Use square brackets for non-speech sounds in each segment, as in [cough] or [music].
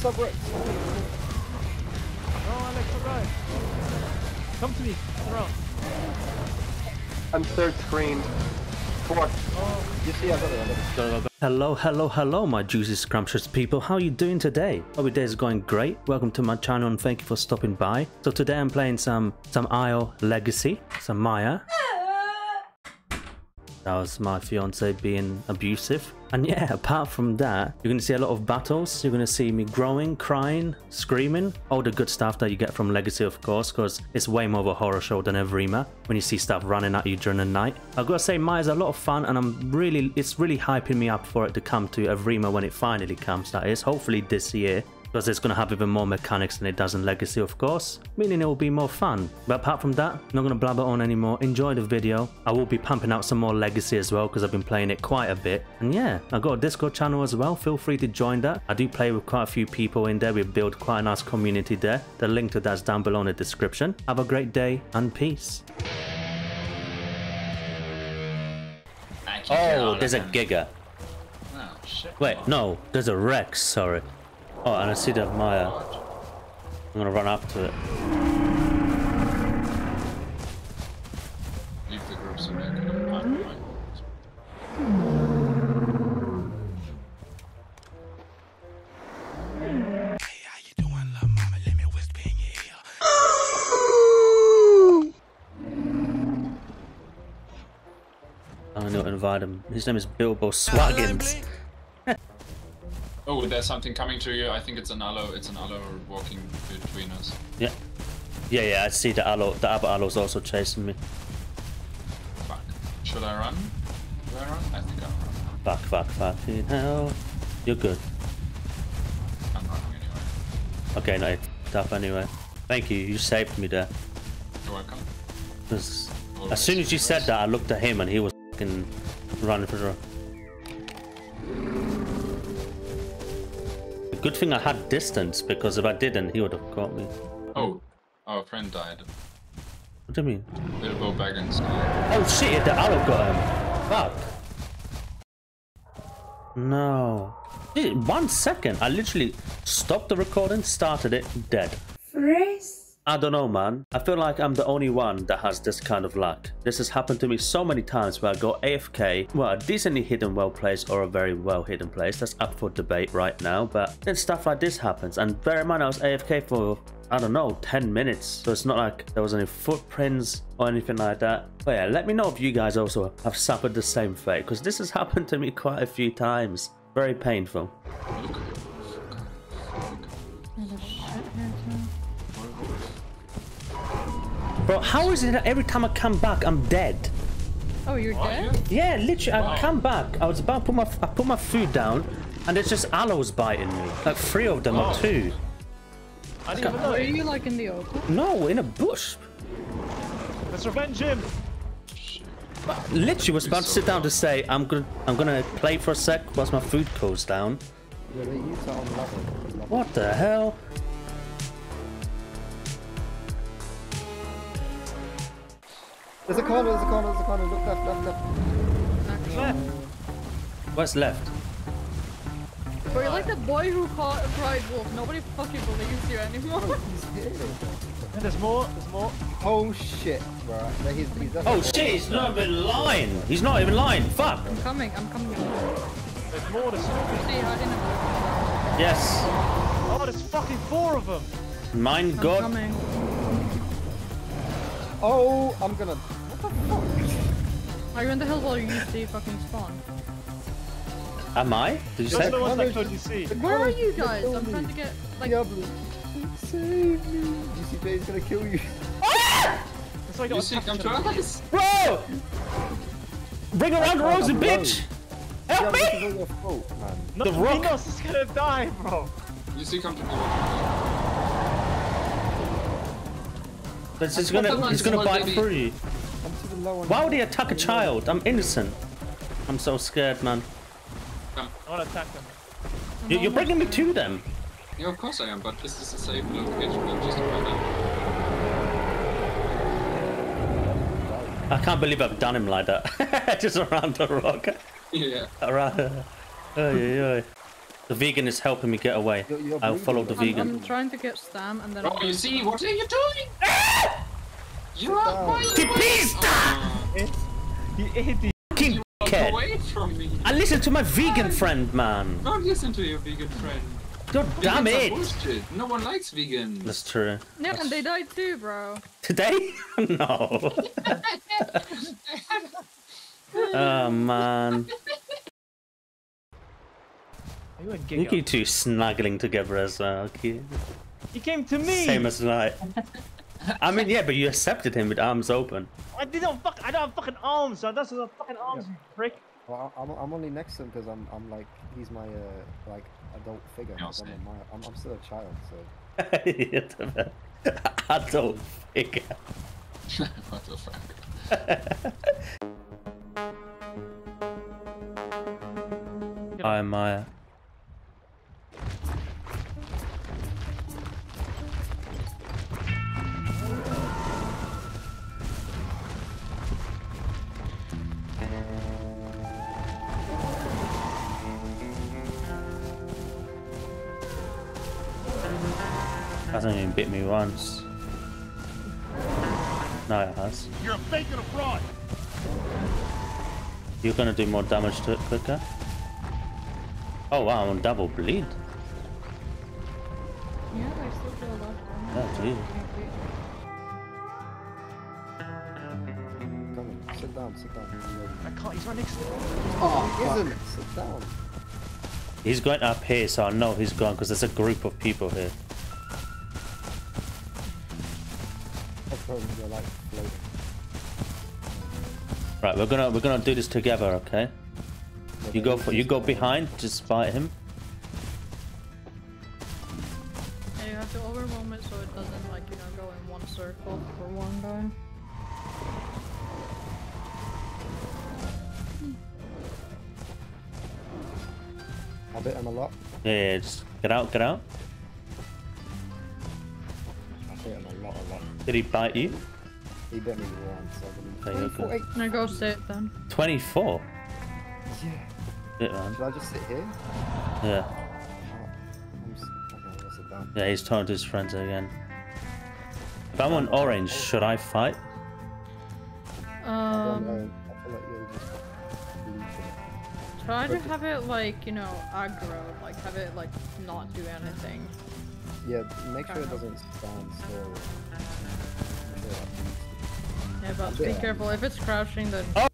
Subway. Oh, Alex, alright. Come to me. Turn. I'm third screen. Fourth. You see, I got it. I got it. Go, go, go. Hello, hello, hello, my juicy scrumptious people. How are you doing today? Hope your day is going great. Welcome to my channel and thank you for stopping by. So today I'm playing some some Isle Legacy, some Maia. That was my fiance being abusive. And yeah, [laughs] apart from that, you're going to see a lot of battles. You're going to see me growing, crying, screaming. All the good stuff that you get from Legacy, of course, because it's way more of a horror show than Evrima when you see stuff running at you during the night. I've got to say, Maia's a lot of fun and I'm really, it's really hyping me up for it to come to Evrima when it finally comes, that is. Hopefully this year because it's going to have even more mechanics than it does in Legacy, of course, meaning it will be more fun. But apart from that, I'm not going to blabber on anymore. Enjoy the video. I will be pumping out some more Legacy as well because I've been playing it quite a bit. And yeah, I've got a Discord channel as well. Feel free to join that. I do play with quite a few people in there. We've built quite a nice community there. The link to that's down below in the description. Have a great day and peace. I can't get Oh, there's a. Giga. Oh shit. Wait, no, there's a Rex, sorry. Oh, and I see that Maia. I'm gonna run up to it. Leave the group so they can. Hmm? I'm gonna invite him. His name is Bilbo Swaggins. Oh, there's something coming to you. I think it's an Allo. It's an Allo walking between us. Yeah. Yeah, yeah, I see the Allo. The other Allo's also chasing me. Fuck. Should I run? Do I run? I think I'll run. Fuck, fuck, fucking hell. You're good. I'm running anyway. Okay, no, tough anyway. Thank you, you saved me there. You're welcome. as soon as you said that, I looked at him and he was fucking running for the... Good thing I had distance, because if I didn't, he would have caught me. Oh, oh our friend died. What do you mean? Bilbo Baggins. Oh shit, the arrow got him. Fuck. No. Dude, one second. I literally stopped the recording, started it, dead. Freeze. I don't know, man. I feel like I'm the only one that has this kind of luck. This has happened to me so many times where I go AFK, well, a decently hidden well place or a very well hidden place. That's up for debate right now, but then stuff like this happens. And bear in mind, I was AFK for, I don't know, 10 minutes. So it's not like there was any footprints or anything like that. But yeah, let me know if you guys also have suffered the same fate, because this has [laughs] happened to me quite a few times. Very painful. Bro, how is it that every time I come back, I'm dead? Oh, you're Are dead? you? Yeah, literally, Wow. I come back. I was about to put my I put my food down, and there's just Allos biting me. Like three of them or Oh. two. I didn't even know. Are you like in the open? No, in a bush. Let's revenge him. Literally was about to sit down to say I'm gonna I'm gonna play for a sec whilst my food cools down. Yeah, they use that on level. What the hell? There's a corner, there's a corner, there's a corner. Look left, left, left. Left. What's left? Bro, you're like the boy who caught a cried wolf. Nobody fucking believes you anymore. Oh, he's here. And there's more. There's more. Oh shit, right. No, he's, he's Oh shit! He's not even lying. He's not even lying. Fuck. I'm coming, I'm coming. See There's more. There's how in it. Yes. oh, there's fucking four of them. Mine I'm God. coming. Oh, I'm gonna. What the fuck? Are you in the hill while you use the fucking spawn? Am I? Did you That's say? the ones that Connors- could you see. Where are you guys? I'm trying to get like Diablo. Save me. You see, Jay's gonna kill you. That's why I You see, attacked come to to the- us. Bro! Bring around can't, Rosie, bitch! Help Yeah, me! this is your fault, man. No, The rock. Minos is gonna die, bro. You see, come to me. It's just gonna, it's gonna bite through you. Why would he attack a child? I'm innocent. I'm so scared, man. I wanna attack them. You, you're bringing me to them. Yeah, of course I am, but this is a safe location. I'm just about that. I can't believe I've done him like that. [laughs] Just around the rock. Yeah. Around. Oy, oy, oy. The vegan is helping me get away. You're- you're I'll follow the breathing. I'm, vegan. I'm trying to get Stam and then Oh, I'm you see, what are you doing? Ah! You are down. why The pista! You idiot. Fucking Get kid. away from me. I listen to my vegan friend, man. Don't listen to your vegan friend. God damn Vegans are it. bullshit. No one likes vegans. That's true. Yeah, and they died too, bro. Today? [laughs] no. [laughs] oh man. You and You Giga. two snuggling together as well. Okay. He came to me. Same as I. [laughs] I mean, yeah, but you accepted him with arms open. I didn't fuck. I don't have fucking arms, son. That's what fucking arms, you prick. Well, I- I'm, I'm only next to him because I'm, I'm like, he's my, uh, like, adult figure. I'm, same. a mi- I'm, I'm still a child, so. [laughs] Adult figure. [laughs] what the fuck? [laughs] Hi, Maia. Hasn't even bit me once. No, it has. You're a fake and a fraud. You're gonna do more damage to it quicker. Oh wow, I'm on double bleed. Yeah, I still feel left. Oh, geez. Come on, sit down, sit down. I can't. He's right next to me. Oh, oh he isn't! Sit down. He's going up here, so I know he's gone because there's a group of people here. I thought you were like floating. Right, we're gonna we're gonna do this together, okay? You go for you go behind, just fight him. Yeah, you have to overwhelm it so it doesn't like, you know, go in one circle for one guy. I bit him a lot. Yeah, yeah, just get out, get out. Did he bite you? He bit me once, I There you go. 24, Now go sit then. 24. Yeah. Bit man. Should I just sit here? Yeah. I'm s- okay, I'll sit down. Yeah, he's talking to his friends again. If I'm on orange, should I fight? Um, know. I feel like you'll just leave it. try to have it like, you know, aggro, like have it like not do anything. Yeah, make sure it doesn't stand still. Yeah, but be careful. If it's crouching, then Oh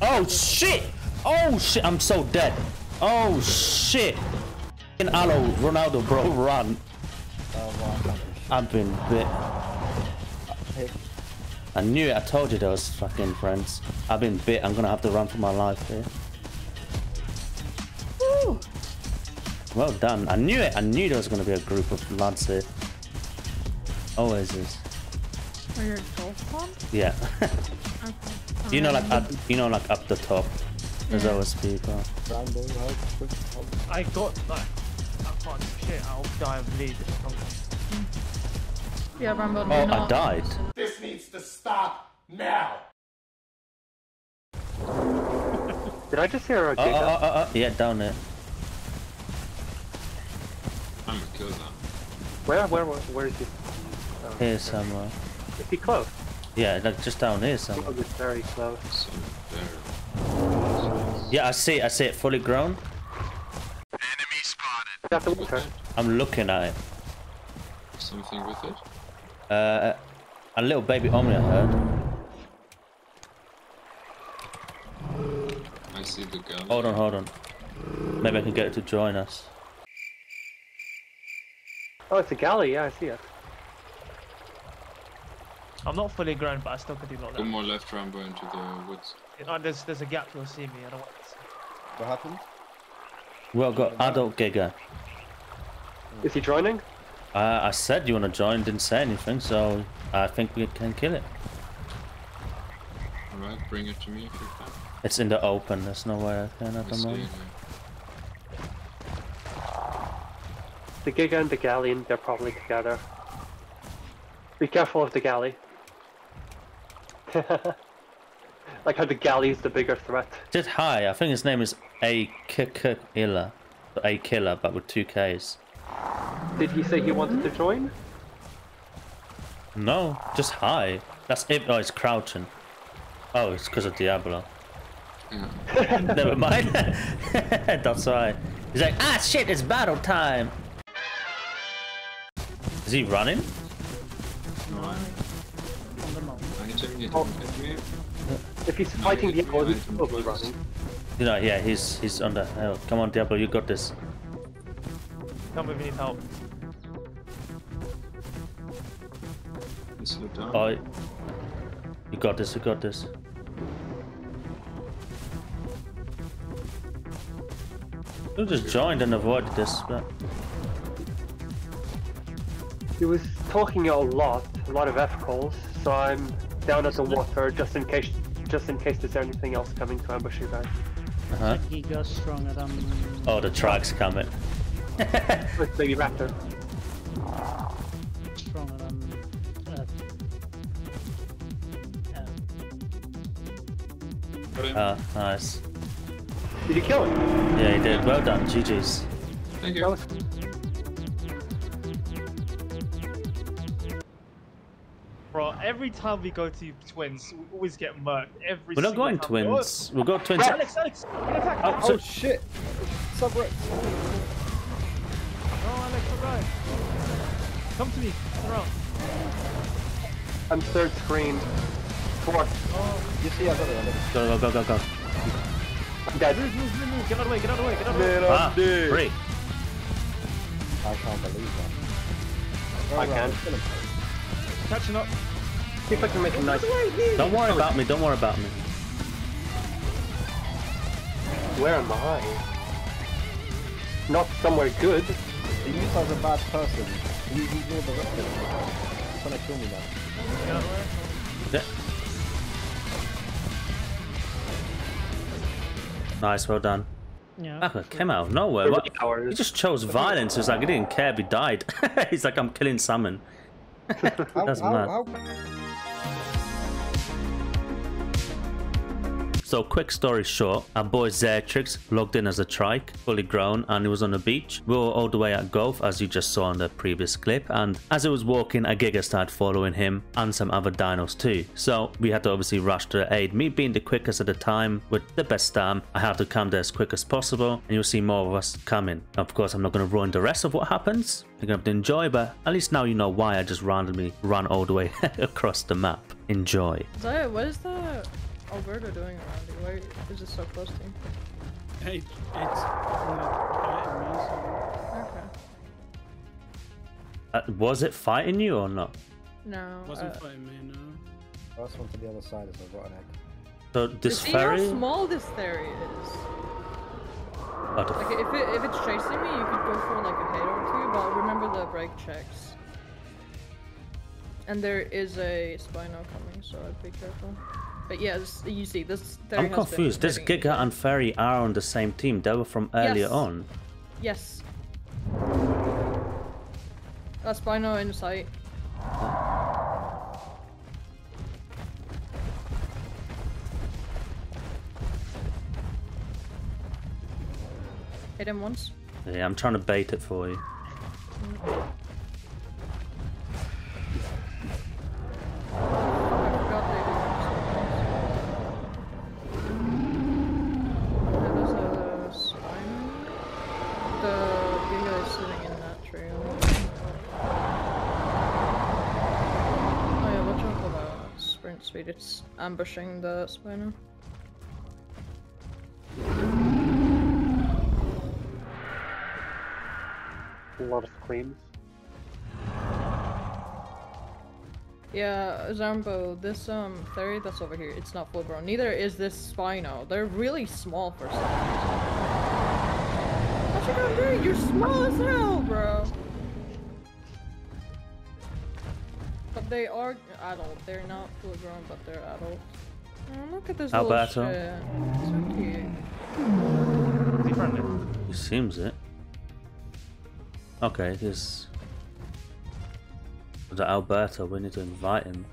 Oh shit! Oh shit! I'm so dead. Oh shit! In Allo, Ronaldo, bro, [laughs] run! Oh, I can't do shit. I've been bit. I knew it. I told you those fucking friends. I've been bit. I'm gonna have to run for my life here. Well done. I knew it. I knew there was gonna be a group of lads here. Always is. Oh, are your golf bomb? Yeah. [laughs] Okay. you know, like up, you know, like up the top. There's Yeah. always people. Rambo, help, quick, help. I got like. I can't shit. I'll die of bleed. Hmm. Yeah, Rambo. Oh, I not- died. This needs to stop now. Did I just hear a uh, Oh, oh, giga? oh, uh, oh, uh, oh, yeah, down there. I'm gonna kill them. Where, where, where, where is he? Oh, Here somewhere. Is he close? Yeah, like just down here Oh, somewhere. he's very close. So there. Yeah, I see it. I see it fully grown. Is that the water? I'm looking at it. Something with it? Uh, a little baby omni I heard. I see the gun. Hold on, hold on. Maybe I can get it to join us. Oh, it's a Galli. Yeah, I see it. I'm not fully grown, but I still could do a lot of Go more left, Rambo, into the woods. Uh, there's there's a gap. You'll see me. I don't want to see. What happened? Well, got adult Giga. Is he joining? Uh, I said you want to join, didn't say anything, so I think we can kill it. Alright, bring it to me if you can. It's in the open. There's no way I can at I the see it moment. here. The Giga and the Galleon, they're probably together. Be careful of the Galli. [laughs] Like how the Galli is the bigger threat. Did hi, I think his name is A Killer. A Killer, but with two Ks. Did he say he wanted to join? No, just hi. That's it. Oh, it's crouching. Oh, it's because of Diablo. Yeah. [laughs] Never mind. [laughs] That's why. He's like, ah, shit, it's battle time. Is he running? Item, you Oh. don't. If he's fighting Diablo, he's probably running. You know, yeah, he's he's on the hill. Come on, Diablo, you got this. Tell me if you need help. You. Oh, you got this. You got this. You just joined and avoided this, but He was talking a lot, a lot of F calls, so I'm down at the water just in case, just in case there's anything else coming to ambush you guys. uh-huh. He got stronger than. Oh, the truck's coming. [laughs] With Baby Raptor. Stronger than. Uh, Got him. Nice. Did you kill him? Yeah, he did. Well done. GG's. Thank That you. Bro, every time we go to twins, we always get murked. Every We're not going time. twins. We'll go twins. Oh, Alex, Alex, get attack. Oh, Oh, so- shit! Subrex. Alex, all right. Come to me. Turn around. I'm third screen. Fourth. You see, I got it. Alex. Go, go, go, go, go. I'm dead. Move, move, move, move. Get out of the way, get out of the way, get out of the way. Man, Ah, I'm dead. free. I can't believe that. I can. Kill him. Catching up. See if I can make a nice. Don't worry about me. Don't worry about me. Where am I? Not somewhere good. The Utah's a bad person. He, he ignored the rest of them. He's trying to kill me now. Get out of the way. Yeah. Nice, well done. yeah. Ah, came out of nowhere. What? He just chose violence. It's like he didn't care if he died. [laughs] He's like, I'm killing salmon. [laughs] [laughs] How, That's how, mad. how, So, quick story short, our boy Zertrix logged in as a trike, fully grown, and he was on the beach. We were all the way at Gulf, as you just saw in the previous clip, and as he was walking, a Giga started following him, and some other dinos too. So, we had to obviously rush to the aid. Me being the quickest at the time, with the best stam, I had to come there as quick as possible, and you'll see more of us coming. Of course, I'm not going to ruin the rest of what happens. You're going to have to enjoy, but at least now you know why I just randomly ran all the way [laughs] across the map. Enjoy. That, what is the Alberta doing around you? Why is it so close to you? Hey, it's fighting me, so Okay. Uh, was it fighting you or not? No. it wasn't uh, fighting me, no. First one to the other side is I've got an egg. So this see ferry. how small this area is? What the Like if it, if it's chasing me, you could go for like a head or two, but remember the brake checks. And there is a Spino coming, so I'd be careful. But yes, you see this. There I'm confused. This Giga and Fairy are on the same team. They were from earlier Yes. on. Yes. That's by no insight. Hit him once. Yeah, I'm trying to bait it for you. I forgot they do this. There's a spine. The Giga is sitting in that tree. Oh yeah, watch out for the It's ambushing the spinner. A lot of screams. Yeah, Zambo, this um theory that's over here, it's not full grown. Neither is this Spino. They're really small for some reason. What you gonna do? You're small as hell, bro. They are adult. They're not full grown, but they're adult. Oh, look at this Alberto. little shit. So cute. Is he friendly? It seems it. Okay, there's. The Alberto, we need to invite him.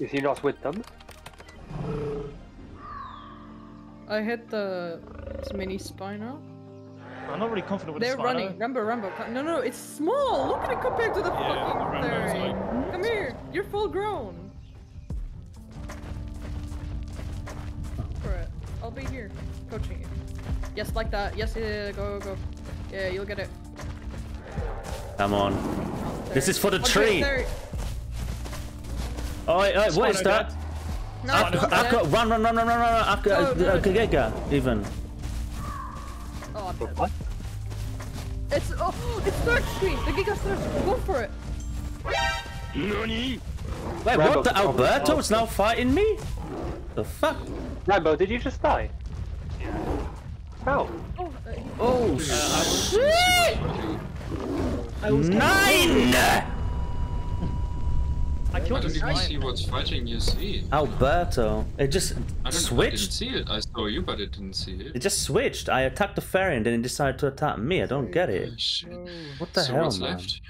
Is he not with them? I hit the mini Spino. I'm not really confident with They're the Spino. running. Rambo, Rambo. No, no, it's small. Look at it compared to the Yeah, fucking Rambo's thing. like- Come here. You're full grown. For it. I'll be here, coaching you. Yes, like that. Yes, yeah, yeah, go, go, go. Yeah, you'll get it. Come on. This There. is for the Okay, tree. there. Oi, oi, what is that? No, Ak- it's not Ak- dead. run, run, run, run, run, run. Ak- No, uh, no, no. Kageka, even. Oh, What? It's oh, it's third screen. The Giga third. Go for it. Wait, Rambo, what? The come on. Alberto's now fighting me? The fuck? Rambo, did you just die? How? Oh, uh, he- Oh, shit! Nine! I I don't the even see what's fighting you see. Alberto. It just I don't I didn't switched. see it. I saw you, but it didn't see It it. just switched. I attacked the fairy and then it decided to attack me. I don't get it. Shit. What the so hell, what's man? left?